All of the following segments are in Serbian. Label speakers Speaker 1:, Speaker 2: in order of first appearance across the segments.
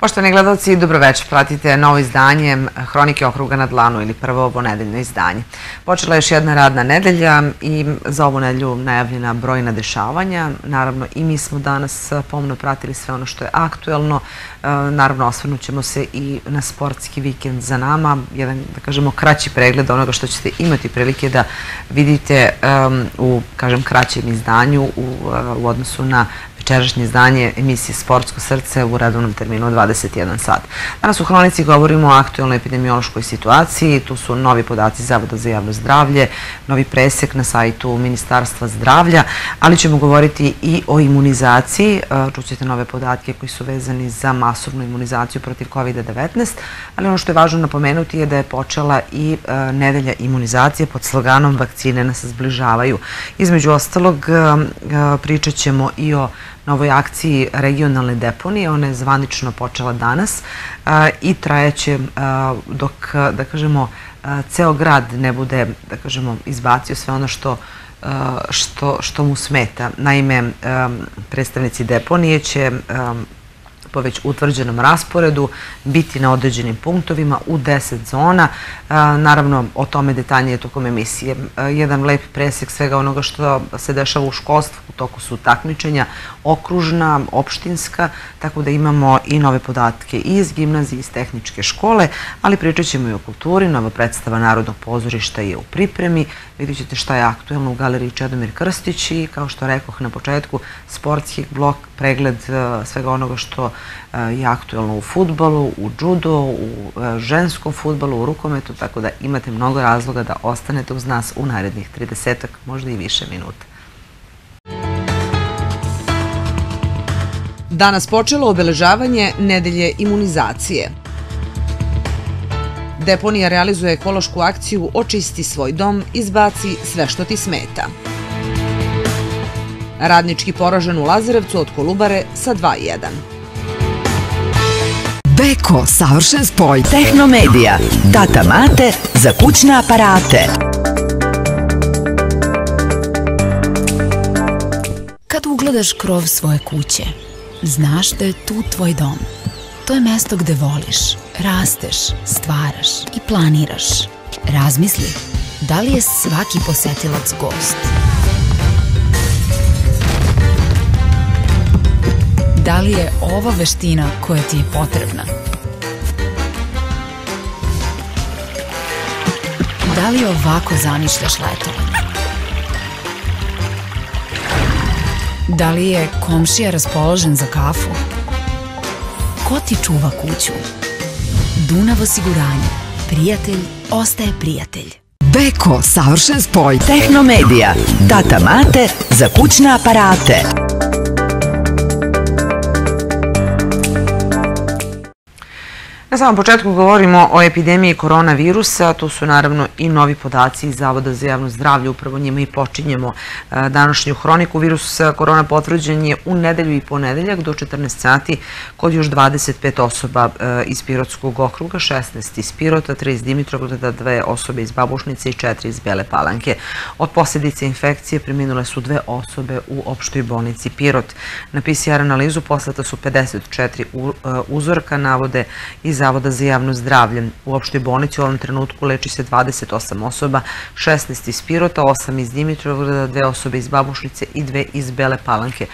Speaker 1: Poštovani gledalci, dobroveče. Pratite novo izdanje Hronike okruga na dlanu ili prvo ovo nedeljno izdanje. Počela je još jedna radna nedelja i za ovu nedelju najavljena brojna dešavanja. Naravno, i mi smo danas pomno pratili sve ono što je aktuelno. E, naravno, osvrnut ćemo se i na sportski vikend za nama. Jedan, da kažemo, kraći pregled onoga što ćete imati prilike da vidite u, kažem, kraćem izdanju u, u odnosu na večerašnje izdanje emisije Sportsko srce u redovnom terminu od 21 sat. Danas u Hronici govorimo o aktualnoj epidemiološkoj situaciji. Tu su novi podaci Zavoda za javno zdravlje, novi presek na sajtu Ministarstva zdravlja, ali ćemo govoriti i o imunizaciji. E, čućete nove podatke koji su vezani za masovnu imunizaciju protiv COVID-19, ali ono što je važno napomenuti je da je počela i e, nedelja imunizacije pod sloganom vakcine nas zbližavaju. Između ostalog, e, pričat ćemo i o na ovoj akciji regionalne deponije. Ona je zvanično počela danas i trajeće dok, da kažemo, ceo grad ne bude, da kažemo, izbacio sve ono što što, što mu smeta. Naime, predstavnici deponije će po već utvrđenom rasporedu biti na određenim punktovima u 10 zona. Naravno, o tome detaljnije tokom emisije. Jedan lep presek svega onoga što se dešava u školstvu u toku su takmičenja, okružna, opštinska, tako da imamo i nove podatke iz gimnazije, iz tehničke škole, ali pričat ćemo i o kulturi. Nova predstava Narodnog pozorišta je u pripremi. Vidjet ćete šta je aktuelno u galeriji Čedomir Krstić i, kao što rekoh na početku, sportski blok, pregled svega onoga što je aktuelno u futbolu, u judo, u e, ženskom futbolu, u rukometu, tako da imate mnogo razloga da ostanete uz nas u narednih 30 možda i više minuta.
Speaker 2: Danas počelo obeležavanje nedelje imunizacije. Deponija realizuje ekološku akciju Očisti svoj dom, izbaci sve što ti smeta. Radnički poražen u Lazarevcu od Kolubare sa 2-1.
Speaker 3: Beko, savršen spoj. Tehnomedija. Tata mate za kućne aparate. Kad ugledaš krov svoje kuće, znaš da je tu tvoj dom. To je mesto gde voliš, rasteš, stvaraš i planiraš. Razmisli, da li je svaki posetilac gost? Da li je ovo veština koja ti je potrebna? Da li ovako zamišljaš letovanje? Da li je komšija raspoložen za kafu? Ko ti čuva kuću? Dunav osiguranje. Prijatelj ostaje prijatelj. Beko, savršen spoj. Tehnomedija. Tata mate za kućne aparate.
Speaker 1: Na samom početku govorimo o epidemiji koronavirusa, tu su naravno i novi podaci iz Zavoda za javno zdravlje, upravo njima i počinjemo e, današnju hroniku. Virus korona potvrđen je u nedelju i ponedeljak do 14 sati kod još 25 osoba e, iz Pirotskog okruga, 16 iz Pirota, 3 iz Dimitrovgrada, dve osobe iz Babušnice i četiri iz Bele Palanke. Od posljedice infekcije preminule su dve osobe u opštoj bolnici Pirot. Na PCR analizu poslata su 54 e, uzorka, navode iz Zavoda za javno zdravlje. U opštoj bolnici u ovom trenutku leči se 28 osoba, 16 iz Pirota, 8 iz Dimitrovgrada, dve osobe iz Babušnice i dve iz Bele Palanke.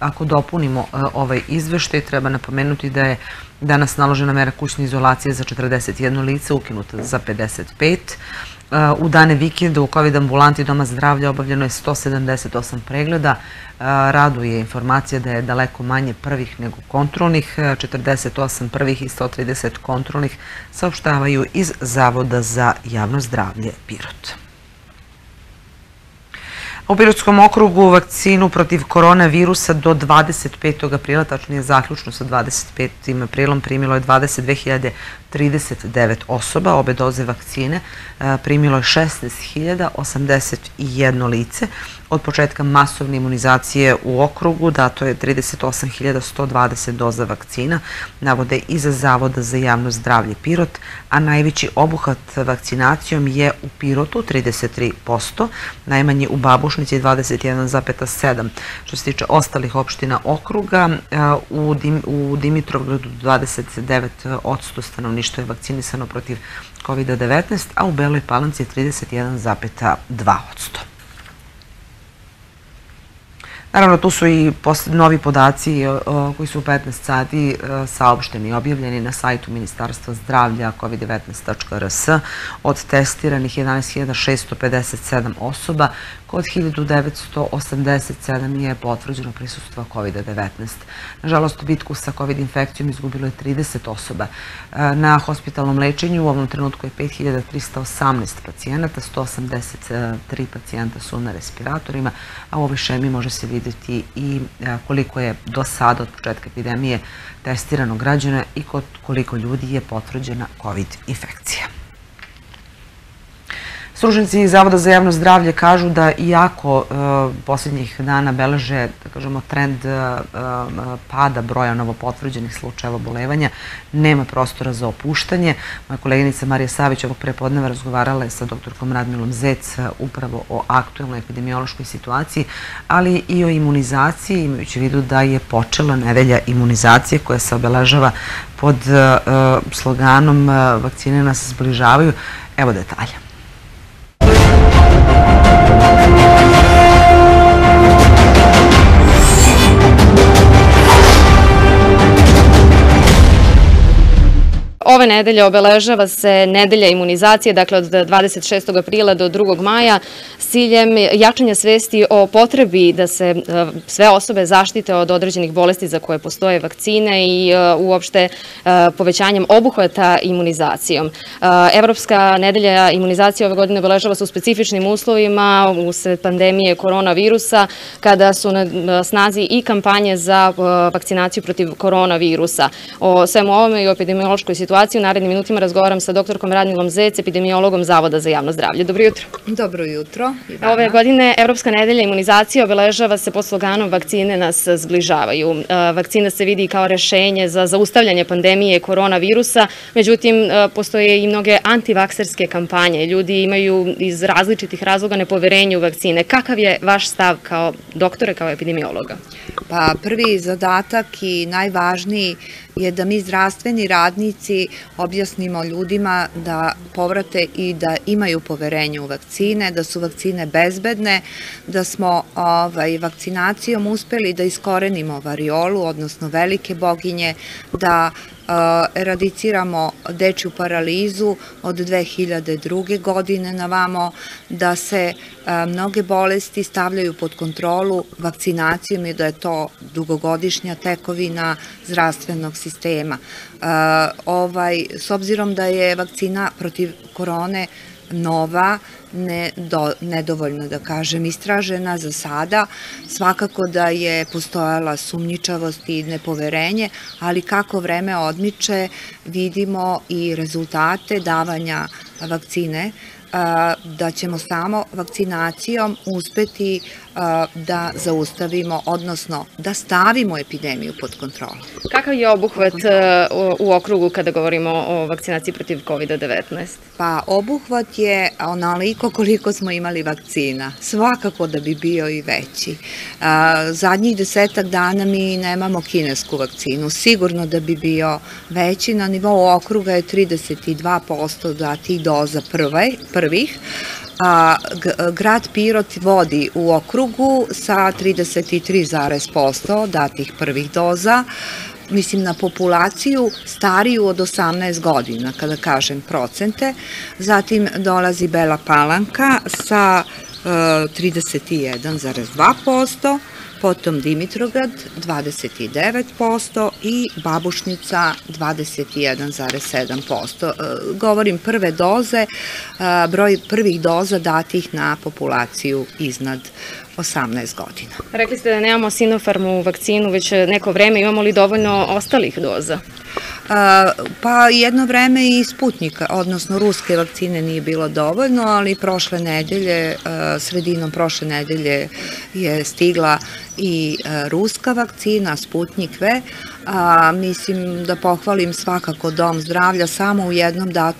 Speaker 1: Ako dopunimo e, ovaj izveštaj, treba napomenuti da je danas naložena mera kućne izolacije za 41 lice, ukinuta za 55. U dane vikenda u COVID ambulanti Doma zdravlja obavljeno je 178 pregleda. Raduje informacija da je daleko manje prvih nego kontrolnih, 48 prvih i 130 kontrolnih saopštavaju iz Zavoda za javno zdravlje Pirot. U Pirotskom okrugu vakcinu protiv koronavirusa do 25. aprila, tačnije zaključno sa 25. aprilom, primilo je 22.000 39 osoba. Obe doze vakcine primilo je 16.081 lice. Od početka masovne imunizacije u okrugu dato je 38.120 doza vakcina, navode iza Zavoda za javno zdravlje Pirot, a najveći obuhvat vakcinacijom je u Pirotu 33%, najmanje u Babušnici 21,7%. Što se tiče ostalih opština okruga, u, Dim, u Dimitrovgradu 29% stanovništva je vakcinisano protiv COVID-19, a u Beloj Palanci je 31,2%. Naravno, tu su i novi podaci koji su u 15 sati e, saopšteni i objavljeni na sajtu Ministarstva zdravlja covid19.rs od testiranih 11.657 osoba Kod 1987 je potvrđeno prisustvo COVID-19. Nažalost, bitku sa COVID infekcijom izgubilo je 30 osoba. E, na hospitalnom lečenju u ovom trenutku je 5318 pacijenata, 183 pacijenta su na respiratorima, a u ovoj šemi može se vidjeti i e, koliko je do sada od početka epidemije testirano građana i koliko ljudi je potvrđena COVID infekcija. Stručnici iz Zavoda za javno zdravlje kažu da iako e, posljednjih dana beleže, da kažemo, trend e, e, pada broja novopotvrđenih slučajeva bolevanja, nema prostora za opuštanje. Moja koleginica Marija Savić ovog prepodneva razgovarala je sa doktorkom Radmilom Zec upravo o aktualnoj epidemiološkoj situaciji, ali i o imunizaciji, imajući vidu da je počela nedelja imunizacije koja se obeležava pod sloganom vakcine nas zbližavaju. Evo detalja.
Speaker 4: Ove nedelje obeležava se nedelja imunizacije, dakle od 26. aprila do 2. maja, s ciljem jačanja svesti o potrebi da se e, sve osobe zaštite od određenih bolesti za koje postoje vakcine i e, uopšte e, povećanjem obuhvata imunizacijom. Evropska nedelja imunizacije ove godine obeležava se u specifičnim uslovima usled pandemije koronavirusa, kada su na snazi i kampanje za vakcinaciju protiv koronavirusa. O svemu ovome i o epidemiološkoj situaciji situaciju. U narednim minutima razgovaram sa doktorkom Radmilom Zec, epidemiologom Zavoda za javno zdravlje. Dobro jutro.
Speaker 5: Dobro jutro.
Speaker 4: Ivana. Ove godine Evropska nedelja imunizacije obeležava se pod sloganom vakcine nas zbližavaju. E, vakcina se vidi kao rešenje za zaustavljanje pandemije koronavirusa, međutim e, postoje i mnoge antivakserske kampanje. Ljudi imaju iz različitih razloga nepoverenje u vakcine. Kakav je vaš stav kao doktore, kao epidemiologa?
Speaker 5: Pa prvi zadatak i najvažniji je da mi zdravstveni radnici objasnimo ljudima da povrate i da imaju poverenje u vakcine, da su vakcine bezbedne, da smo ovaj, vakcinacijom uspeli da iskorenimo variolu, odnosno velike boginje, da eradiciramo dečju paralizu od 2002. godine na vamo, da se mnoge bolesti stavljaju pod kontrolu vakcinacijom i da je to dugogodišnja tekovina zdravstvenog sistema. Ovaj, s obzirom da je vakcina protiv korone nova, ne do, nedovoljno da kažem istražena za sada. Svakako da je postojala sumnjičavost i nepoverenje, ali kako vreme odmiče vidimo i rezultate davanja vakcine da ćemo samo vakcinacijom uspeti da zaustavimo, odnosno da stavimo epidemiju pod kontrolu.
Speaker 4: Kakav je obuhvat u okrugu kada govorimo o vakcinaciji protiv COVID-19?
Speaker 5: Pa obuhvat je onoliko koliko smo imali vakcina. Svakako da bi bio i veći. Zadnjih desetak dana mi nemamo kinesku vakcinu. Sigurno da bi bio veći. Na nivou okruga je 32% datih doza prve, prvih, a grad Pirot vodi u okrugu sa 33,% datih prvih doza, mislim na populaciju stariju od 18 godina, kada kažem procente. Zatim dolazi Bela Palanka sa 31,2%, potom Dimitrograd 29% i Babušnica 21,7%. E, govorim prve doze, e, broj prvih doza datih na populaciju iznad 18 godina.
Speaker 4: Rekli ste da nemamo Sinopharmu vakcinu već neko vreme, imamo li dovoljno ostalih doza?
Speaker 5: Pa jedno vreme i Sputnika, odnosno ruske vakcine nije bilo dovoljno, ali prošle nedelje, sredinom prošle nedelje je stigla i ruska vakcina, Sputnik V, a, mislim da pohvalim svakako Dom zdravlja, samo u jednom, da,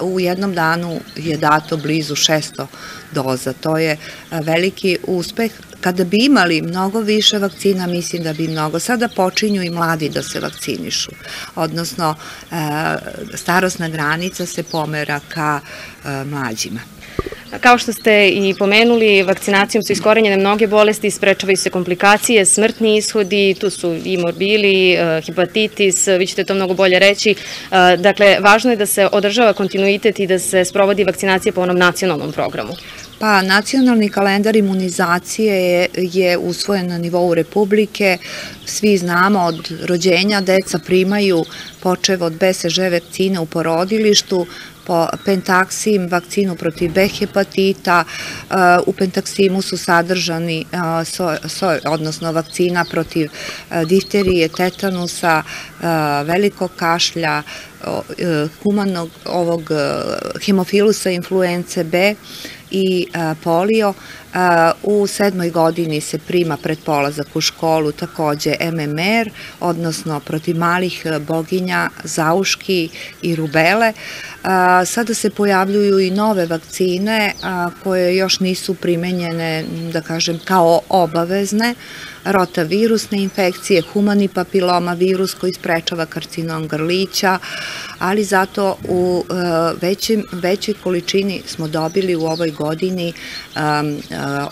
Speaker 5: u jednom danu je dato blizu 600 doza. To je veliki uspeh. Kada bi imali mnogo više vakcina, mislim da bi mnogo. Sada počinju i mladi da se vakcinišu, odnosno starosna granica se pomera ka mlađima.
Speaker 4: Kao što ste i pomenuli, vakcinacijom su iskorenjene mnoge bolesti, sprečavaju se komplikacije, smrtni ishodi, tu su i morbili, e, hepatitis, vi ćete to mnogo bolje reći. E, dakle, važno je da se održava kontinuitet i da se sprovodi vakcinacija po onom nacionalnom programu.
Speaker 5: Pa, nacionalni kalendar imunizacije je, je usvojen na nivou Republike. Svi znamo od rođenja deca primaju počev od BSŽ vakcine u porodilištu, po pentaksim, vakcinu protiv B hepatita, u pentaksimu su sadržani, so, odnosno vakcina protiv difterije, tetanusa, velikog kašlja, humanog ovog hemofilusa influence B, i polio. U sedmoj godini se prima pred polazak u školu takođe MMR, odnosno protiv malih boginja, zauški i rubele. Sada se pojavljuju i nove vakcine koje još nisu primenjene, da kažem, kao obavezne, rotavirusne infekcije, humani papiloma virus koji sprečava karcinom grlića, ali zato u e, većoj količini smo dobili u ovoj godini uh,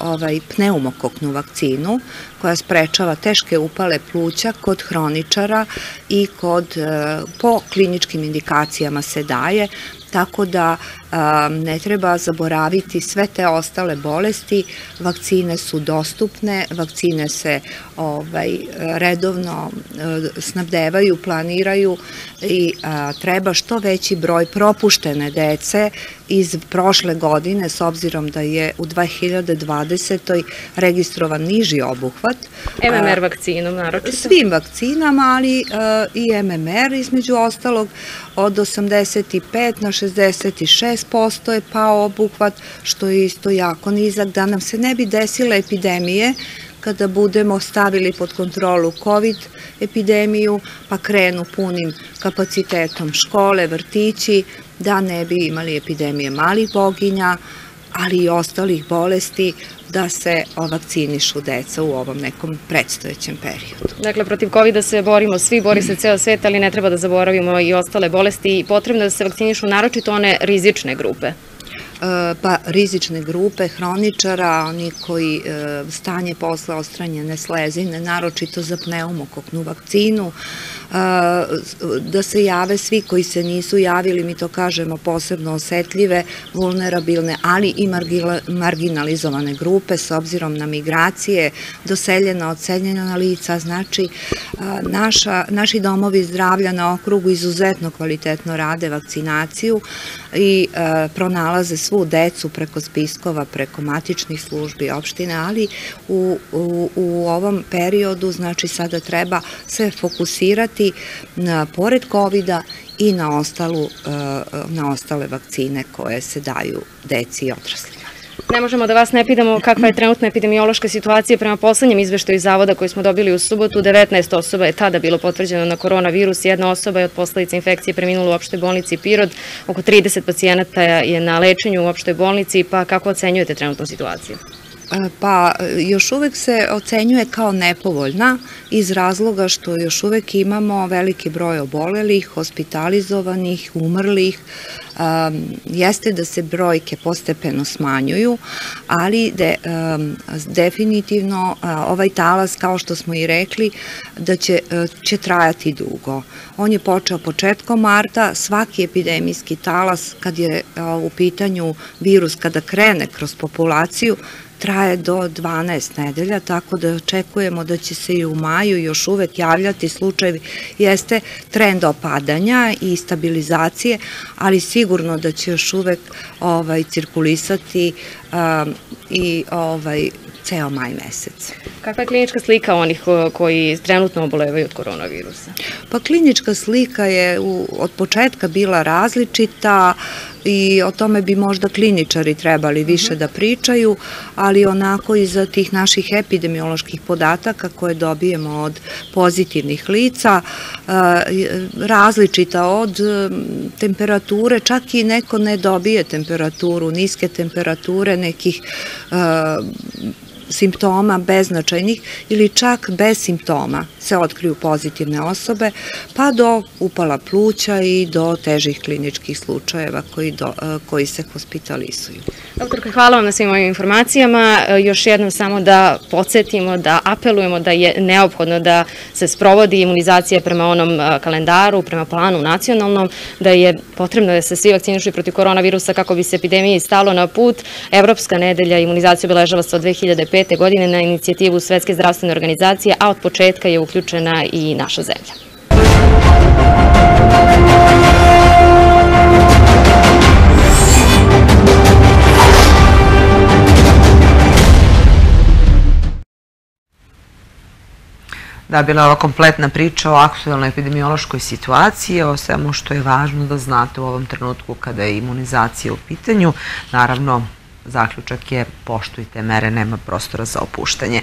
Speaker 5: ovaj pneumokoknu vakcinu koja sprečava teške upale pluća kod hroničara i kod, uh, po kliničkim indikacijama se daje, tako da ne treba zaboraviti sve te ostale bolesti, vakcine su dostupne, vakcine se ovaj, redovno snabdevaju, planiraju i treba što veći broj propuštene dece iz prošle godine, s obzirom da je u 2020. registrovan niži obuhvat.
Speaker 4: MMR vakcinom, naročito?
Speaker 5: Svim vakcinama, ali i MMR između ostalog od 85 na 66% je pao obuhvat, što je isto jako nizak, da nam se ne bi desile epidemije kada budemo stavili pod kontrolu COVID epidemiju, pa krenu punim kapacitetom škole, vrtići, da ne bi imali epidemije malih boginja, ali i ostalih bolesti da se vakcinišu deca u ovom nekom predstojećem periodu.
Speaker 4: Dakle, protiv COVID-a se borimo svi, bori se ceo svet, ali ne treba da zaboravimo i ostale bolesti i potrebno da se vakcinišu naročito one rizične grupe.
Speaker 5: E, pa rizične grupe hroničara, oni koji e, stanje posle ostranjene slezine, naročito za pneumokoknu vakcinu, da se jave svi koji se nisu javili, mi to kažemo posebno osetljive, vulnerabilne, ali i marginalizovane grupe s obzirom na migracije, doseljena, odseljena lica, znači naša, naši domovi zdravlja na okrugu izuzetno kvalitetno rade vakcinaciju i pronalaze svu decu preko spiskova, preko matičnih službi opštine, ali u, u, u ovom periodu, znači sada treba se fokusirati na, pored COVID-a i na, ostalu, na ostale vakcine koje se daju deci i odraslima.
Speaker 4: Ne možemo da vas ne pitamo kakva je trenutna epidemiološka situacija prema poslednjem izveštaju zavoda koji smo dobili u subotu. 19 osoba je tada bilo potvrđeno na koronavirus, jedna osoba je od posledica infekcije preminula u opštoj bolnici Pirod, oko 30 pacijenata je na lečenju u opštoj bolnici, pa kako ocenjujete trenutnu situaciju?
Speaker 5: Pa još uvek se ocenjuje kao nepovoljna iz razloga što još uvek imamo veliki broj obolelih, hospitalizovanih, umrlih, jeste da se brojke postepeno smanjuju, ali de, definitivno ovaj talas, kao što smo i rekli, da će, će trajati dugo. On je počeo početkom marta, svaki epidemijski talas, kad je u pitanju virus, kada krene kroz populaciju, traje do 12 nedelja, tako da očekujemo da će se i u maju još uvek javljati slučajevi. Jeste trend opadanja i stabilizacije, ali sigurno da će još uvek ovaj, cirkulisati um, i ovaj, ceo maj mesec.
Speaker 4: Kakva je klinička slika onih ko- koji trenutno obolevaju od koronavirusa?
Speaker 5: Pa klinička slika je u, od početka bila različita i o tome bi možda kliničari trebali više da pričaju, ali onako iza tih naših epidemioloških podataka koje dobijemo od pozitivnih lica, je različita od m, temperature, čak i neko ne dobije temperaturu, niske temperature nekih a, simptoma beznačajnih ili čak bez simptoma se otkriju pozitivne osobe, pa do upala pluća i do težih kliničkih slučajeva koji, e, koji se hospitalizuju.
Speaker 4: Doktorka, hvala vam na svim ovim informacijama. E, Još jednom samo da podsjetimo, da apelujemo da je neophodno da se sprovodi imunizacija prema onom e, kalendaru, prema planu nacionalnom, da je potrebno da se svi vakcinišu protiv koronavirusa kako bi se epidemiji stalo na put. Evropska nedelja imunizacija obeležava se od 2005. godine na inicijativu Svetske zdravstvene organizacije, a od početka je uključena i naša zemlja.
Speaker 1: Da, bila je ova kompletna priča o aktualnoj epidemiološkoj situaciji, o svemu što je važno da znate u ovom trenutku kada je imunizacija u pitanju. Naravno, zaključak je poštujte mere, nema prostora za opuštanje.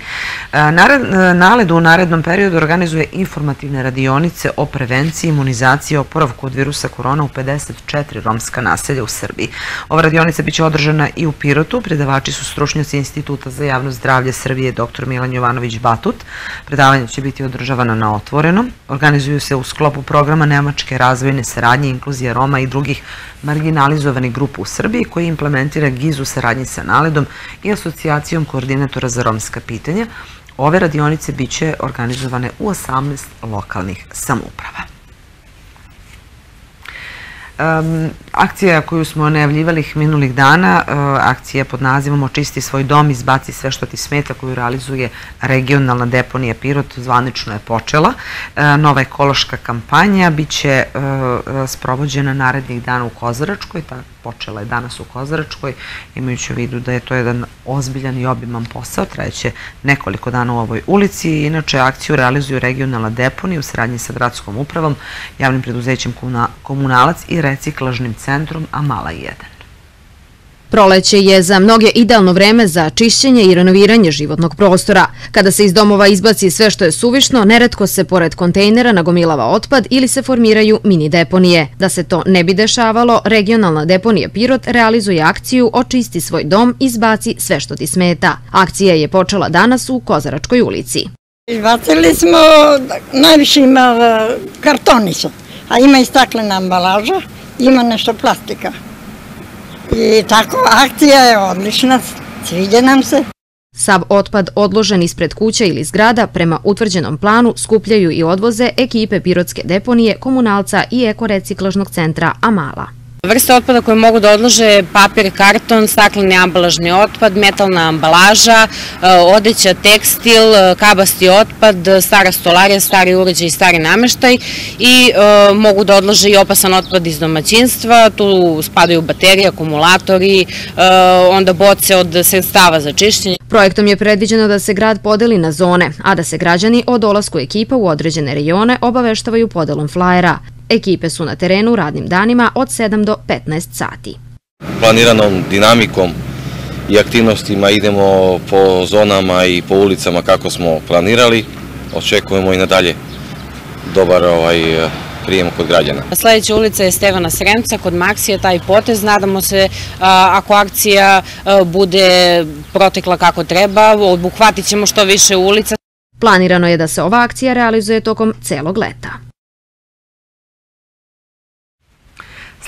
Speaker 1: E, nared- e, Naled u narednom periodu organizuje informativne radionice o prevenciji, imunizaciji i oporavku od virusa korona u 54 romska naselja u Srbiji. Ova radionica biće održana i u Pirotu. Predavači su stručnjaci Instituta za javno zdravlje Srbije dr. Milan Jovanović Batut. Predavanje će biti održavano na otvorenom. Organizuju se u sklopu programa Nemačke razvojne saradnje, inkluzija Roma i drugih marginalizovanih grupa u Srbiji koji implementira GIZ u saradnji sa Naledom i asocijacijom koordinatora za romska pitanja. Ove radionice biće organizovane u 18 lokalnih samouprava. Um, akcija koju smo najavljivali minulih dana, uh, akcija pod nazivom Očisti svoj dom, izbaci sve što ti smeta koju realizuje regionalna deponija Pirot, zvanično je počela. Uh, nova ekološka kampanja biće uh, sprovođena narednih dana u Kozaračkoj, ta počela je danas u Kozaračkoj, imajući u vidu da je to jedan ozbiljan i obiman posao, trajeće nekoliko dana u ovoj ulici. Inače, akciju realizuju regionalna deponija u saradnji sa gradskom upravom, javnim preduzećem Komuna- Komunalac i reciklažnim centrom Amala 1.
Speaker 6: Proleće je za mnoge idealno vreme za čišćenje i renoviranje životnog prostora. Kada se iz domova izbaci sve što je suvišno, neretko se pored kontejnera nagomilava otpad ili se formiraju mini deponije. Da se to ne bi dešavalo, regionalna deponija Pirot realizuje akciju Očisti svoj dom, izbaci sve što ti smeta. Akcija je počela danas u Kozaračkoj ulici.
Speaker 7: Izbacili smo, najviše ima e, kartoni su, a ima i staklena ambalaža, ima nešto plastika. I tako, akcija je odlična, sviđa nam se.
Speaker 6: Sav otpad odložen ispred kuća ili zgrada prema utvrđenom planu skupljaju i odvoze ekipe Pirotske deponije, komunalca i ekoreciklažnog centra Amala.
Speaker 8: Vrste otpada koje mogu da odlože papir, karton, stakleni ambalažni otpad, metalna ambalaža, e, odeća, tekstil, e, kabasti otpad, stara stolarija, stari uređaj i stari nameštaj i e, mogu da odlože i opasan otpad iz domaćinstva, tu spadaju baterije, akumulatori, onda boce od sredstava za čišćenje.
Speaker 6: Projektom je predviđeno da se grad podeli na zone, a da se građani o dolasku ekipa u određene rejone obaveštavaju podelom flajera. Ekipe su na terenu radnim danima od 7 do 15 sati.
Speaker 9: planiranom dinamikom i aktivnostima idemo po zonama i po ulicama kako smo planirali. Očekujemo i nadalje dobar ovaj, prijem kod građana.
Speaker 8: Sledeća ulica je Stevana Sremca kod Maksija, taj potez. Nadamo se a, ako akcija a, bude protekla kako treba, obuhvatit ćemo što više ulica.
Speaker 6: Planirano je da se ova akcija realizuje tokom celog leta.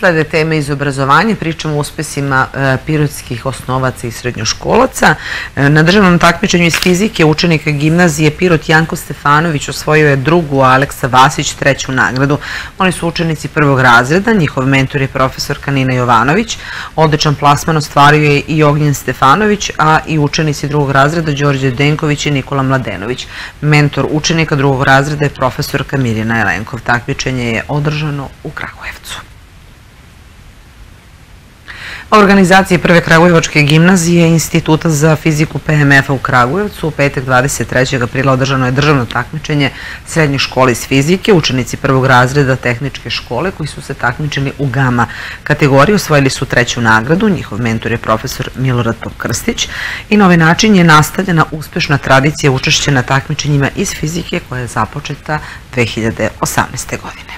Speaker 1: Slede teme iz obrazovanja, pričamo o uspesima e, pirotskih osnovaca i srednjoškolaca. E, Na državnom takmičenju iz fizike učenika gimnazije Pirot Janko Stefanović osvojio je drugu, a Aleksa Vasić treću nagradu. Oni su učenici prvog razreda, njihov mentor je profesorka Nina Jovanović. Odličan plasman ostvario je i Ognjen Stefanović, a i učenici drugog razreda Đorđe Denković i Nikola Mladenović. Mentor učenika drugog razreda je profesorka Mirjana Jelenkov. Takmičenje je održano u Kragujevcu. Organizaciji Prve Kragujevačke gimnazije Instituta za fiziku PMF-a u Kragujevcu u petak 23. aprila održano je državno takmičenje srednje škole iz fizike. Učenici prvog razreda tehničke škole koji su se takmičili u gama kategoriji osvojili su treću nagradu. Njihov mentor je profesor Milorad Krstić i na ovaj način je nastavljena uspešna tradicija učešća na takmičenjima iz fizike koja je započeta 2018. godine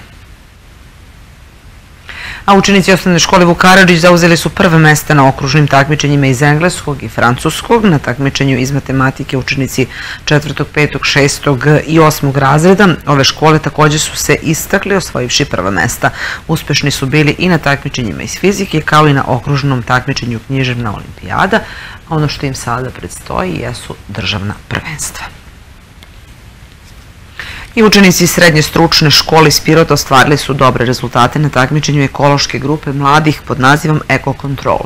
Speaker 1: a učenici osnovne škole Vukarađić zauzeli su prve mesta na okružnim takmičenjima iz engleskog i francuskog. Na takmičenju iz matematike učenici 4., 5., 6. i 8. razreda ove škole takođe su se istakli osvojivši prva mesta. Uspešni su bili i na takmičenjima iz fizike kao i na okružnom takmičenju književna olimpijada, a ono što im sada predstoji jesu državna prvenstva. I učenici srednje stručne škole iz Pirota ostvarili su dobre rezultate na takmičenju ekološke grupe mladih pod nazivom Eko Control.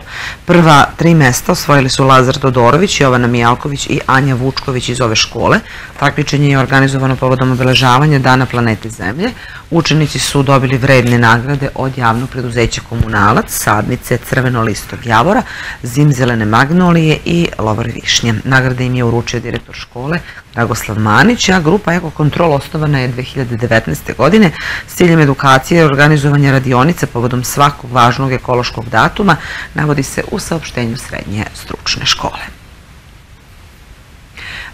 Speaker 1: Prva tri mesta osvojili su Lazar Dodorović, Jovana Mijalković i Anja Vučković iz ove škole. Takmičenje je organizovano povodom obeležavanja Dana planete Zemlje. Učenici su dobili vredne nagrade od javnog preduzeća Komunalac, Sadnice, Crveno listog javora, Zimzelene magnolije i Lovore višnje. Nagrade im je uručio direktor škole Dragoslav Manić, a grupa Eko Kontrol osnovana je 2019. godine s ciljem edukacije i organizovanja radionica povodom svakog važnog ekološkog datuma, navodi se u saopštenju srednje stručne škole.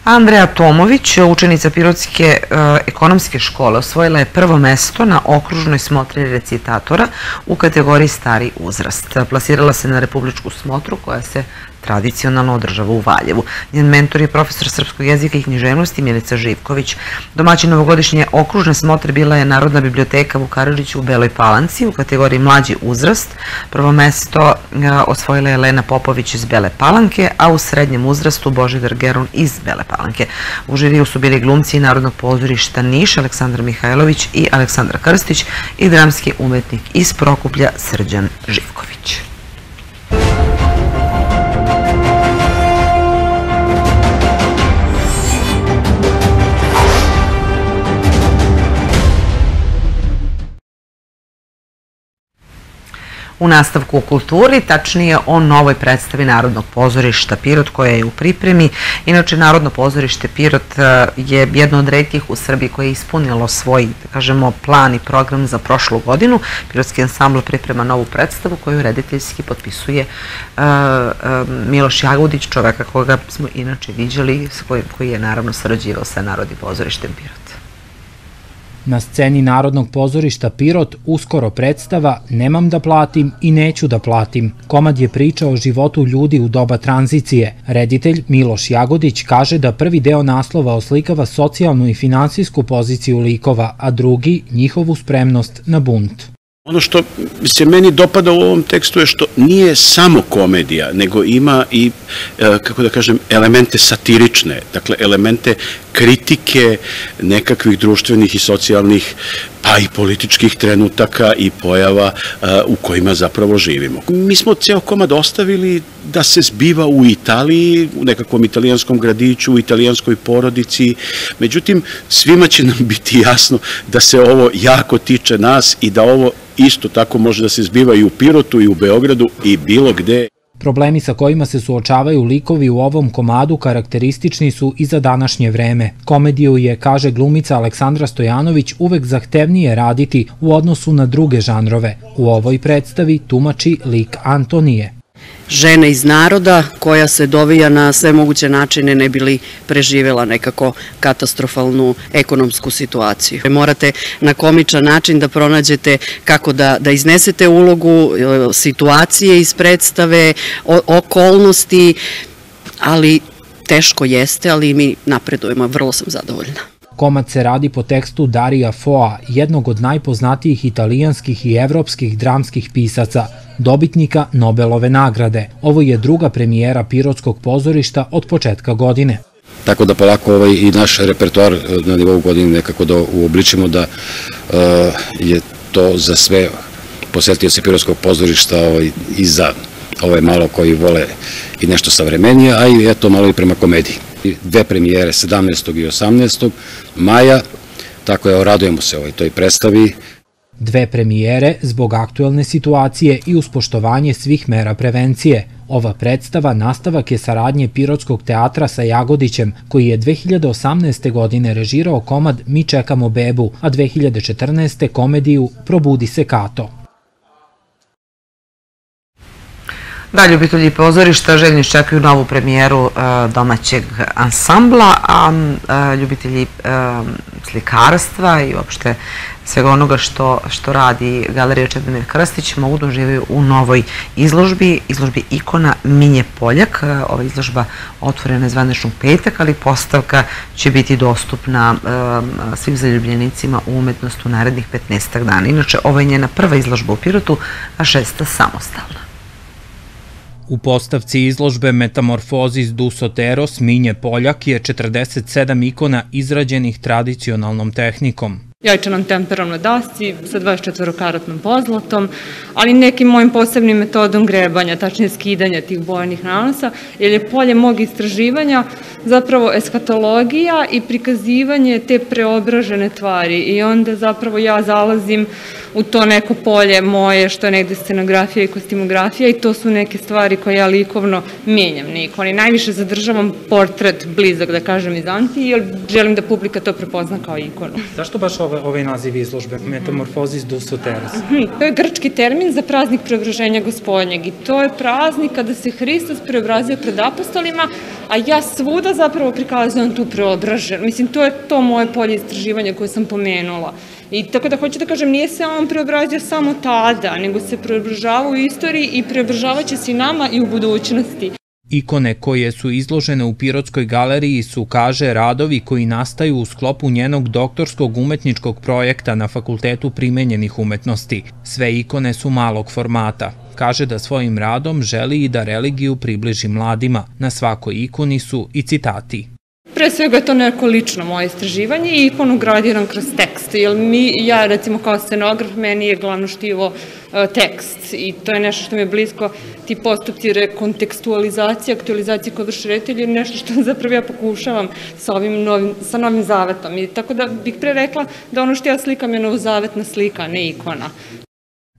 Speaker 1: Andreja Tomović, učenica Pirotske e, ekonomske škole, osvojila je prvo mesto na okružnoj smotri recitatora u kategoriji stari uzrast. Plasirala se na republičku smotru koja se tradicionalno održava u Valjevu. Njen mentor je profesor srpskog jezika i književnosti Milica Živković. Domaći novogodišnje okružne smotre bila je Narodna biblioteka Vukaradžić u Beloj Palanci u kategoriji mlađi uzrast. Prvo mesto osvojila je Lena Popović iz Bele Palanke, a u srednjem uzrastu Božidar Gerun iz Bele Palanke. U žiriju su bili glumci Narodnog pozorišta Niš, Aleksandar Mihajlović i Aleksandar Krstić i dramski umetnik iz Prokuplja Srđan Živković. U nastavku o kulturi, tačnije o novoj predstavi Narodnog pozorišta Pirot koja je u pripremi. Inače, Narodno pozorište Pirot e, je jedno od redkih u Srbiji koje je ispunilo svoj, da kažemo, plan i program za prošlu godinu. Pirotski ansambl priprema novu predstavu koju rediteljski potpisuje uh, uh, Miloš Jagudić, čoveka koga smo inače viđali, koji, koji je naravno sarađivao sa Narodnim pozorištem Pirot.
Speaker 10: Na sceni Narodnog pozorišta Pirot uskoro predstava Nemam da platim i neću da platim. Komad je priča o životu ljudi u doba tranzicije. Reditelj Miloš Jagodić kaže da prvi deo naslova oslikava socijalnu i finansijsku poziciju likova, a drugi njihovu spremnost na bunt.
Speaker 11: Ono što se meni dopada u ovom tekstu je što nije samo komedija, nego ima i, e, kako da kažem, elemente satirične, dakle elemente kritike nekakvih društvenih i socijalnih, pa i političkih trenutaka i pojava e, u kojima zapravo živimo. Mi smo ceo komad ostavili da se zbiva u Italiji, u nekakvom italijanskom gradiću, u italijanskoj porodici, međutim, svima će nam biti jasno da se ovo jako tiče nas i da ovo isto tako može da se zbiva i u Pirotu i u Beogradu i bilo gde.
Speaker 10: Problemi sa kojima se suočavaju likovi u ovom komadu karakteristični su i za današnje vreme. Komediju je, kaže glumica Aleksandra Stojanović, uvek zahtevnije raditi u odnosu na druge žanrove. U ovoj predstavi tumači lik Antonije
Speaker 12: žene iz naroda koja se dovija na sve moguće načine ne bili preživela nekako katastrofalnu ekonomsku situaciju. Morate na komičan način da pronađete kako da, da iznesete ulogu, e, situacije iz predstave, okolnosti, ali teško jeste, ali mi napredujemo, vrlo sam zadovoljna.
Speaker 10: Komad se radi po tekstu Darija Foa, jednog od najpoznatijih italijanskih i evropskih dramskih pisaca, dobitnika Nobelove nagrade. Ovo je druga premijera Pirotskog pozorišta od početka godine.
Speaker 13: Tako da polako ovaj i naš repertoar eh, na nivou godine nekako da uobličimo da uh, je to za sve posetioce Pirotskog pozorišta ovaj, i za ove malo koji vole i nešto savremenije, a i eto malo i prema komediji. Dve premijere 17. i 18. maja, tako je, radujemo se ovoj toj predstavi.
Speaker 10: Dve premijere zbog aktuelne situacije i uspoštovanje svih mera prevencije. Ova predstava nastavak je saradnje Pirotskog teatra sa Jagodićem, koji je 2018. godine režirao komad Mi čekamo bebu, a 2014. komediju Probudi se Kato.
Speaker 1: Da, ljubitelji pozorišta željni čekaju novu premijeru e, domaćeg ansambla, a e, ljubitelji e, slikarstva i uopšte svega onoga što, što radi Galerija Čedomir Krstić mogu da u novoj izložbi, izložbi ikona Minje Poljak. Ova izložba otvorena je zvaničnog petak, ali postavka će biti dostupna svim zaljubljenicima u umetnost u narednih 15 dana. Inače, ovo je njena prva izložba u Pirotu, a šesta samostalna.
Speaker 10: U postavci izložbe Metamorfozis du Soteros Minje Poljak je 47 ikona izrađenih tradicionalnom tehnikom
Speaker 14: jajčanom temperom na dasci sa 24-karatnom pozlatom, ali nekim mojim posebnim metodom grebanja, tačnije skidanja tih bojnih nanosa, jer je polje mog istraživanja zapravo eskatologija i prikazivanje te preobražene tvari i onda zapravo ja zalazim u to neko polje moje što je negde scenografija i kostimografija i to su neke stvari koje ja likovno mijenjam na ikoni. Najviše zadržavam portret blizak, da kažem, iz Antije, jer želim da publika to prepozna kao ikonu.
Speaker 10: Zašto baš ovaj, ovaj naziv izložbe, Metamorfozis du Soteros?
Speaker 14: Mhm, to je grčki termin za praznik preobraženja gospodnjeg i to je praznik kada se Hristos preobrazio pred apostolima, a ja svuda zapravo prikazujem tu preobražen. Mislim, to je to moje polje istraživanja koje sam pomenula. I tako da hoću da kažem, nije se on preobrazio samo tada, nego se preobražava u istoriji i preobražavaće se i nama i u budućnosti.
Speaker 10: Ikone koje su izložene u Pirotskoj galeriji su, kaže, radovi koji nastaju u sklopu njenog doktorskog umetničkog projekta na Fakultetu primenjenih umetnosti. Sve ikone su malog formata. Kaže da svojim radom želi i da religiju približi mladima. Na svakoj ikoni su i citati.
Speaker 14: Pre svega je to neko lično moje istraživanje i ikonu gradiram kroz tekst, jer mi, ja recimo kao scenograf, meni je glavno štivo e, tekst i to je nešto što mi je blisko, ti postupci rekontekstualizacije, aktualizacije kod vrši reditelj je nešto što zapravo ja pokušavam sa ovim novim, sa novim zavetom. I tako da bih pre rekla da ono što ja slikam je novozavetna slika, ne ikona.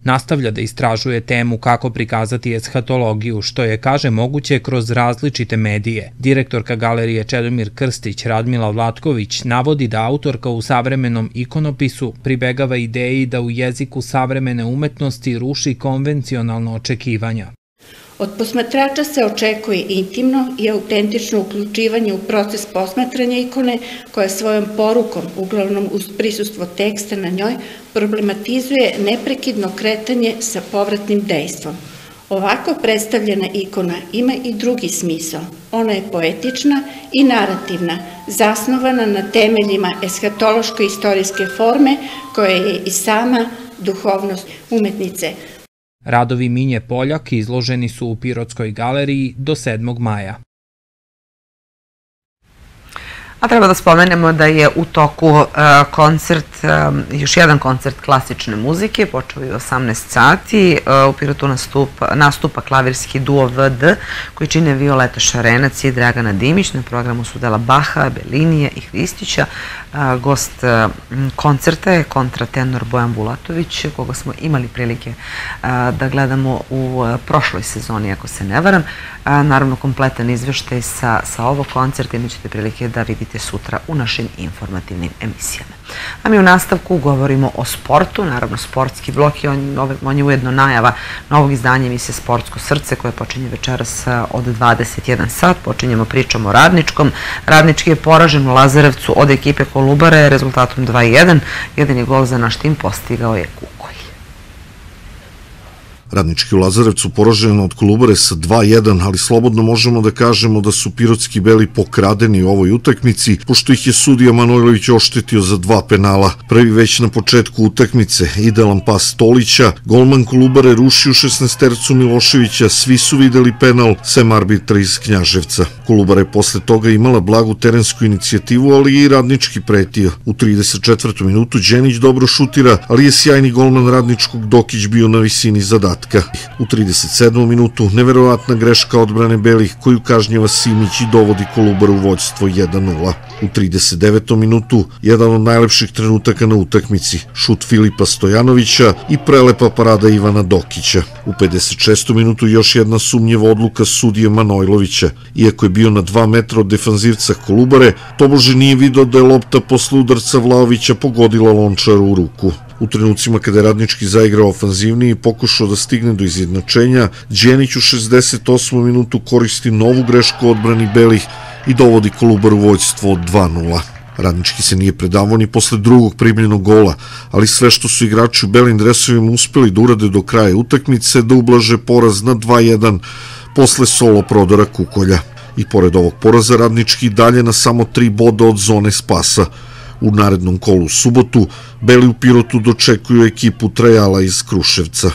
Speaker 10: Nastavlja da istražuje temu kako prikazati eshatologiju, što je, kaže, moguće kroz različite medije. Direktorka galerije Čedomir Krstić Radmila Vlatković navodi da autorka u savremenom ikonopisu pribegava ideji da u jeziku savremene umetnosti ruši konvencionalno očekivanja.
Speaker 15: Od posmatrača se očekuje intimno i autentično uključivanje u proces posmatranja ikone koja svojom porukom, uglavnom uz prisustvo teksta na njoj, problematizuje neprekidno kretanje sa povratnim dejstvom. Ovako predstavljena ikona ima i drugi smisao. Ona je poetična i narativna, zasnovana na temeljima eshatološko-istorijske forme koja je i sama duhovnost umetnice –
Speaker 10: Radovi Minje Poljak izloženi su u Pirotskoj galeriji do 7. maja.
Speaker 1: A treba da spomenemo da je u toku uh, koncert, um, još jedan koncert klasične muzike, počeo je u 18 sati. Uh, u Pirotu nastupa, nastupa klavirski duo VD koji čine Violeta Šarenac i Dragana Dimić. Na programu su dela Baha, Belinije i Hristića. Gost koncerta je kontratenor Bojan Bulatović, koga smo imali prilike da gledamo u prošloj sezoni, ako se ne varam. Naravno, kompletan izveštaj sa, sa ovog koncerta imat ćete prilike da vidite sutra u našim informativnim emisijama. A mi u nastavku govorimo o sportu, naravno sportski blok je on, on je ujedno najava novog izdanja emisije Sportsko srce koje počinje večeras od 21 sat. Počinjemo pričom o Radničkom. Radnički je poražen u Lazarevcu od ekipe Kolubare rezultatom 2-1. Jedini gol za naš tim postigao je Kukolj.
Speaker 16: Radnički u Lazarevcu poražen od Kolubare sa 2-1, ali slobodno možemo da kažemo da su pirotski beli pokradeni u ovoj utakmici, pošto ih je sudija Manojlović oštetio za dva penala. Prvi već na početku utakmice, idealan pas Tolića, golman Kolubare rušio 16 tercu Miloševića, svi su videli penal, sem arbitra iz Knjaževca. Kolubara je posle toga imala blagu terensku inicijativu, ali i radnički pretio. U 34. minutu Đenić dobro šutira, ali je sjajni golman radničkog Dokić bio na visini zadatka zadatka. U 37. minutu neverovatna greška odbrane Belih koju kažnjava Simić i dovodi Kolubar u vođstvo 1-0. U 39. minutu jedan od najlepših trenutaka na utakmici, šut Filipa Stojanovića i prelepa parada Ivana Dokića. U 56. minutu još jedna sumnjeva odluka sudije Manojlovića. Iako je bio na 2 metra od defanzivca Kolubare, tobože nije video da je lopta posle udarca Vlaovića pogodila lončaru u ruku. U trenucima kada je Radnički zaigrao ofanzivniji i pokušao da stigne do izjednačenja, Đenić u 68. minutu koristi novu grešku odbrani Belih i dovodi Kolubar u vojstvo od 2-0. Radnički se nije predavao ni posle drugog primljenog gola, ali sve što su igrači u belim dresovima uspeli da urade do kraja utakmice, da ublaže poraz na 2-1 posle solo prodora Kukolja. I pored ovog poraza Radnički dalje na samo tri boda od zone spasa. U narednom kolu subotu Beli u Pirotu dočekuju ekipu Trajala iz Kruševca.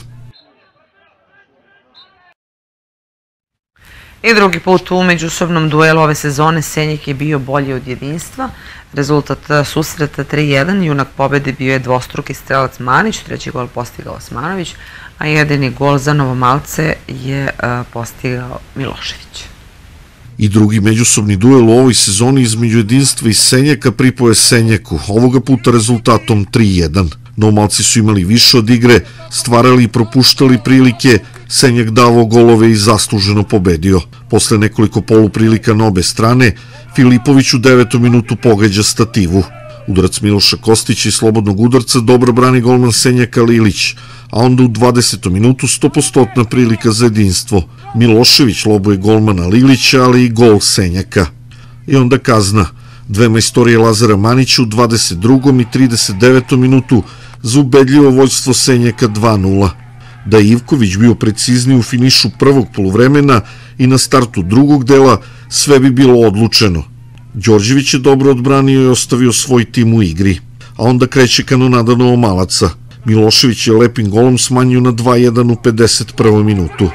Speaker 1: I drugi put u međusobnom duelu ove sezone Senjik je bio bolji od jedinstva. Rezultat susreta 3-1, junak pobede bio je dvostruki strelac Manić, treći gol postigao Osmanović, a jedini gol za Novomalce je postigao Milošević.
Speaker 16: I drugi međusobni duel u ovoj sezoni između jedinstva i Senjaka pripoje Senjaku, ovoga puta rezultatom 3-1. Novomalci su imali više od igre, stvarali i propuštali prilike, Senjak davo golove i zasluženo pobedio. Posle nekoliko poluprilika na obe strane, Filipović u devetom minutu pogađa stativu. Udarac Miloša Kostića i slobodnog udarca dobro brani golman Senjaka Lilić, a onda u 20. minutu 100% prilika za jedinstvo. Milošević lobuje golmana Lilića, ali i gol Senjaka. I onda kazna. Dve majstorije Lazara Manića u 22. i 39. minutu za ubedljivo vođstvo Senjaka 2-0 da je Ivković bio precizniji u finišu prvog polovremena i na startu drugog dela, sve bi bilo odlučeno. Đorđević je dobro odbranio i ostavio svoj tim u igri. A onda kreće kanonada Novomalaca. Milošević je lepim golom smanjio na 2-1 u 51. minutu.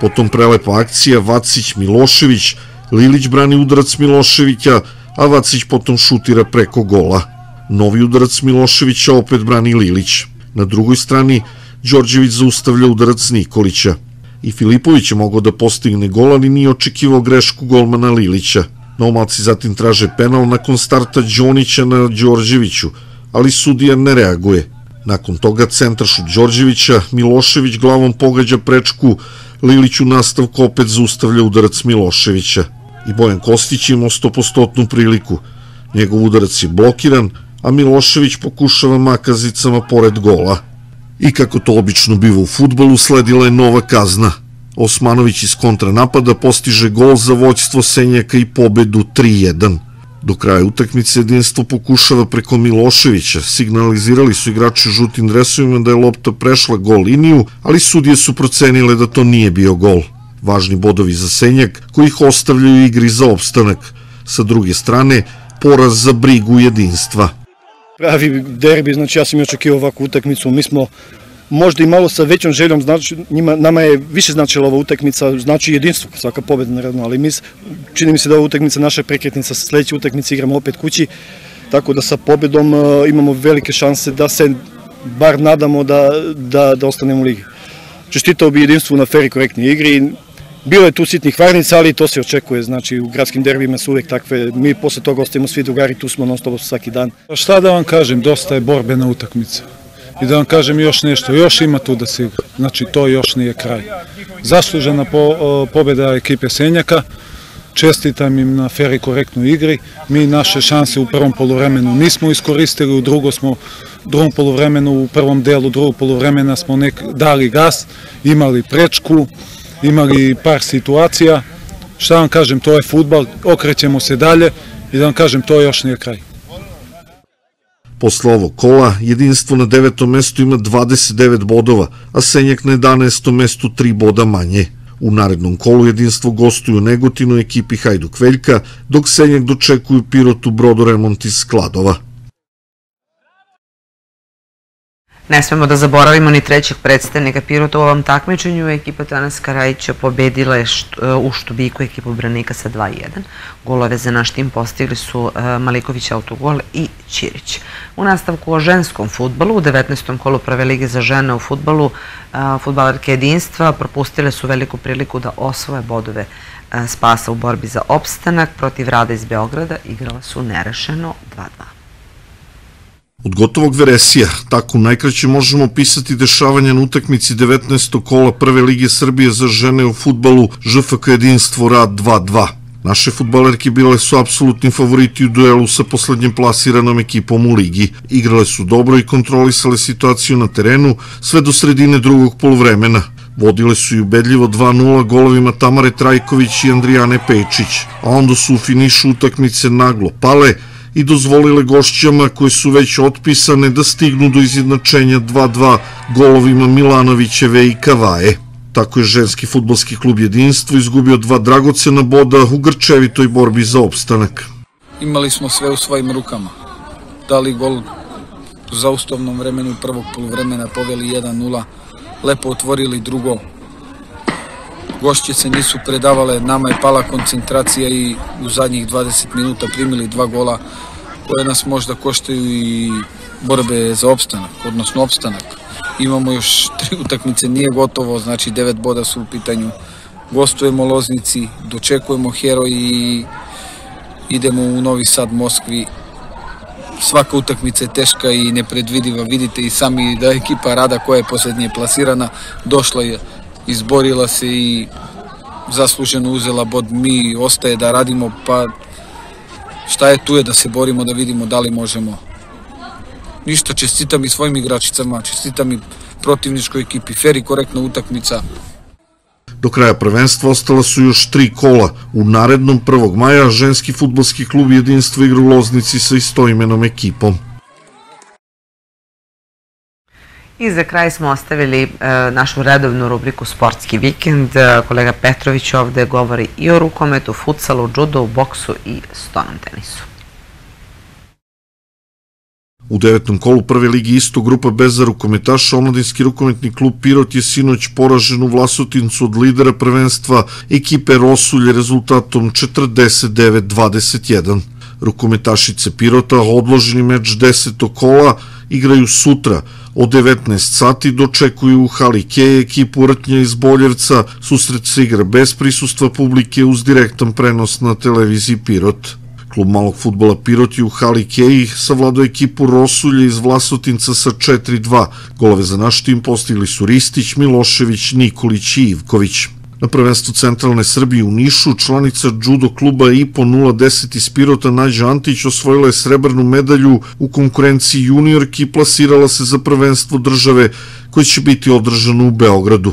Speaker 16: Potom prelepa akcija Vacić Milošević, Lilić brani udarac Miloševića, a Vacić potom šutira preko gola. Novi udarac Miloševića opet brani Lilić. Na drugoj strani Đorđević zaustavlja udarac Nikolića. I Filipović je mogao da postigne gol, ali nije očekivao grešku golmana Lilića. Nomalci zatim traže penal nakon starta Đonića na Đorđeviću, ali sudija ne reaguje. Nakon toga centrašu Đorđevića, Milošević glavom pogađa prečku, Lilić u nastavku opet zaustavlja udarac Miloševića. I Bojan Kostić imao stopostotnu priliku. Njegov udarac je blokiran, a Milošević pokušava makazicama pored gola. I kako to obično biva u futbolu, sledila je nova kazna. Osmanović iz kontranapada postiže gol za voćstvo Senjaka i pobedu 3-1. Do kraja utakmice jedinstvo pokušava preko Miloševića. Signalizirali su igrači žutim dresovima da je lopta prešla gol liniju, ali sudije su procenile da to nije bio gol. Važni bodovi za Senjak, koji ih ostavljaju igri za opstanak. Sa druge strane, poraz za brigu jedinstva
Speaker 17: pravi derbi, znači ja sam i očekivao ovakvu utakmicu, mi smo možda i malo sa većom željom, znači njima, nama je više značila ova utakmica, znači jedinstvo, svaka pobeda naravno, ali mi, čini mi se da ova utakmica naša prekretnica, sa sledeće utakmice igramo opet kući, tako da sa pobedom uh, imamo velike šanse da se bar nadamo da, da, da ostanemo u ligi. Čestitao bi jedinstvu na feri korektnije igri, Bilo je tu sitnih varnica, ali to se očekuje, znači u gradskim derbima su uvek takve, mi posle toga ostajemo svi drugari, tu smo non stop svaki dan.
Speaker 18: Šta da vam kažem, dosta je borbena utakmica. I da vam kažem još nešto, još ima tu da se igra, znači to još nije kraj. Zaslužena po, pobeda ekipe Senjaka, čestitam im na feri korektnoj igri, mi naše šanse u prvom polovremenu nismo iskoristili, u smo drugom polovremenu, u prvom delu drugog polovremena smo nek, dali gas, imali prečku, imali par situacija. Šta vam kažem, to je futbal, okrećemo se dalje i da vam kažem, to još nije kraj.
Speaker 16: Posle ovog kola, jedinstvo na devetom mestu ima 29 bodova, a Senjak na 11. mestu 3 boda manje. U narednom kolu jedinstvo gostuju Negotinu ekipi Hajduk Veljka, dok Senjak dočekuju Pirotu Brodoremont iz Skladova.
Speaker 1: Ne smemo da zaboravimo ni trećeg predstavnika Pirota u ovom takmičenju. Ekipa Tanas Karajića pobedila je u Štubiku ekipu Branika sa 2-1. Golove za naš tim postigli su e, Maliković autogol i Ćirić. U nastavku o ženskom futbalu, u 19. kolu prve lige za žene u futbalu, e, futbalarke jedinstva propustile su veliku priliku da osvoje bodove e, spasa u borbi za opstanak protiv Rada iz Beograda. Igrala su nerešeno 2-2.
Speaker 16: Od gotovog veresija, tako najkraće možemo opisati dešavanje na utakmici 19. kola Prve lige Srbije za žene u futbalu ŽFK jedinstvo Rad 2-2. Naše futbalerke bile su apsolutni favoriti u duelu sa poslednjem plasiranom ekipom u ligi. Igrale su dobro i kontrolisale situaciju na terenu sve do sredine drugog polovremena. Vodile su i ubedljivo 2-0 golovima Tamare Trajković i Andrijane Pečić, a onda su u finišu utakmice naglo pale, i dozvolile gošćama koje su već otpisane da stignu do izjednačenja 2-2 golovima Milanovićeve i Kavaje. Tako je ženski futbolski klub Jedinstvo izgubio dva dragocena boda u grčevitoj borbi za opstanak.
Speaker 19: Imali smo sve u svojim rukama. Dali gol u zaustavnom vremenu prvog polovremena, poveli 1-0, lepo otvorili drugo. Gošće se nisu predavale, nama je pala koncentracija i u zadnjih 20 minuta primili dva gola koje nas možda koštaju i borbe za opstanak, odnosno opstanak. Imamo još tri utakmice, nije gotovo, znači devet boda su u pitanju. Gostujemo Loznici, dočekujemo Hero i idemo u Novi Sad, Moskvi. Svaka utakmica je teška i nepredvidiva, vidite i sami da ekipa Rada koja je posljednje plasirana došla je, izborila se i zasluženo uzela bod. Mi ostaje da radimo, pa šta je tu je da se borimo, da vidimo da li možemo. Ništa, čestitam i svojim igračicama, čestitam i protivničkoj ekipi, fer i korektna utakmica.
Speaker 16: Do kraja prvenstva ostala su još tri kola. U narednom 1. maja ženski futbolski klub jedinstva igra u Loznici sa istoimenom ekipom.
Speaker 1: I za kraj smo ostavili e, našu redovnu rubriku Sportski vikend. E, kolega Petrović ovde govori i o rukometu, futsalu, judo, boksu i stonom tenisu.
Speaker 16: U devetom kolu prve ligi isto grupa Beza rukometaša, omladinski rukometni klub Pirot je sinoć poražen u Vlasotincu od lidera prvenstva ekipe Rosulje rezultatom 49-21. Rukometašice Pirota odloženi meč desetog kola igraju sutra, Od 19 sati dočekuju u hali Keje ekipu Rtnja iz Boljevca, susret se igra bez prisustva publike uz direktan prenos na televiziji Pirot. Klub malog futbola Pirot je u hali Keji savladao ekipu Rosulje iz Vlasotinca sa 4-2. Golove za naš tim postigli su Ristić, Milošević, Nikolić i Ivković. Na prvenstvu centralne Srbije u Nišu članica judo kluba IPO 010 iz Pirota Nađa Antić osvojila je srebrnu medalju u konkurenciji juniorki i plasirala se za prvenstvo države koje će biti održano u Beogradu.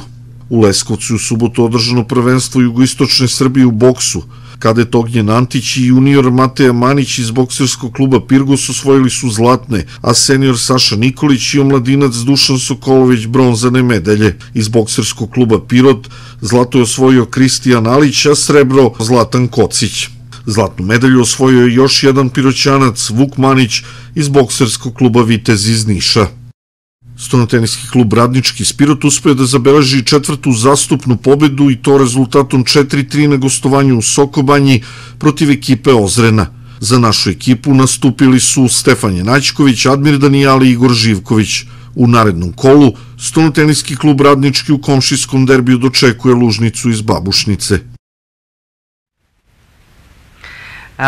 Speaker 16: U Leskovcu u subotu održano prvenstvo jugoistočne Srbije u boksu – Kadet Ognjen Antić i junior Mateja Manić iz bokserskog kluba Pirgos osvojili su zlatne, a senior Saša Nikolić i omladinac Dušan Sokolović bronzane medalje. Iz bokserskog kluba Pirot zlato je osvojio Kristijan Alić, a srebro Zlatan Kocić. Zlatnu medalju osvojio je još jedan piroćanac Vuk Manić iz bokserskog kluba Vitez iz Niša. Stonoteniski klub Radnički Spirot uspio da zabeleži četvrtu zastupnu pobedu i to rezultatom 4-3 na gostovanju u Sokobanji protiv ekipe Ozrena. Za našu ekipu nastupili su Stefan Jenaćković, Admir Danijali i Igor Živković. U narednom kolu Stonoteniski klub Radnički u komšijskom derbiju dočekuje Lužnicu iz Babušnice.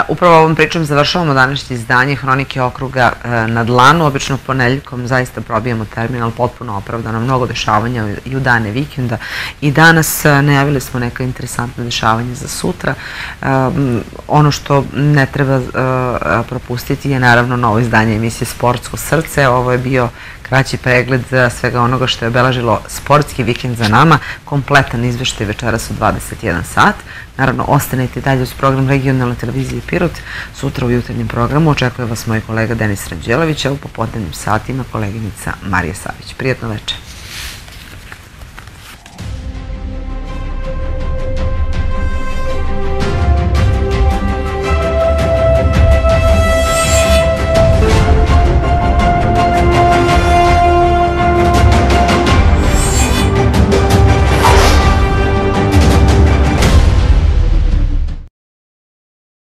Speaker 1: Upravo ovom pričom završavamo današnje izdanje Hronike okruga e, na dlanu. Obično poneljkom zaista probijemo terminal potpuno opravdano, mnogo dešavanja i u dane vikenda. I danas e, najavili smo neka interesantna dešavanja za sutra. E, ono što ne treba propustiti je naravno novo izdanje emisije Sportsko srce. Ovo je bio kraći pregled svega onoga što je obelažilo sportski vikend za nama. Kompletan izveštaj večeras u 21 sat. Naravno, ostanite dalje uz program regionalne televizije Pirot. Sutra u jutarnjem programu očekuje vas moj kolega Denis Ranđelović, a u popodnevnim satima koleginica Marija Savić. Prijetno večer.